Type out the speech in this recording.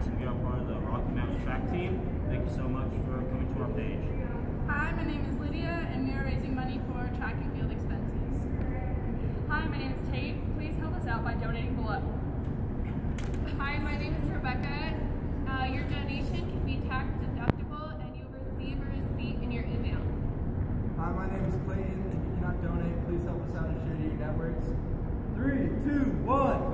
Jackson. we are part of the Rocky Mountain track team. Thank you so much for coming to our page. Hi, my name is Lydia, and we are raising money for track and field expenses. Hi, my name is Tate. Please help us out by donating below. Hi, my name is Rebecca. Uh, your donation can be tax deductible and you'll receive a receipt in your email. Hi, my name is Clayton. If you cannot donate, please help us out and share to your networks. Three, two, one.